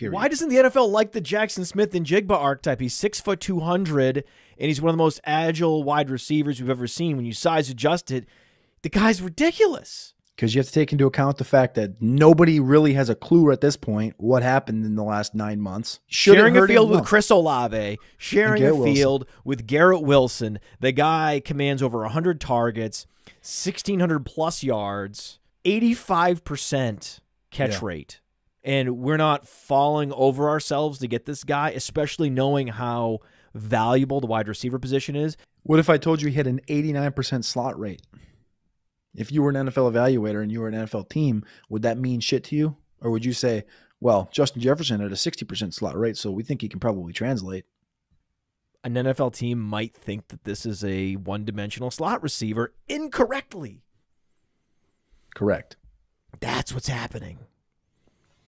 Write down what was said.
Period. Why doesn't the NFL like the Jaxon Smith-Njigba archetype? He's six foot two hundred, and he's one of the most agile wide receivers we've ever seen. When you size adjust it, the guy's ridiculous. Because you have to take into account the fact that nobody really has a clue at this point what happened in the last nine months. Should sharing a field with. Chris Olave, sharing a Garrett Wilson. field with Garrett Wilson. The guy commands over 100 targets, 1,600 plus yards, 85% catch Yeah. rate. And we're not falling over ourselves to get this guy, especially knowing how valuable the wide receiver position is. What if I told you he had an 89% slot rate? If you were an NFL evaluator and you were an NFL team, would that mean shit to you? Or would you say, well, Justin Jefferson had a 60% slot rate, so we think he can probably translate? An NFL team might think that this is a one dimensional slot receiver incorrectly. Correct. That's what's happening.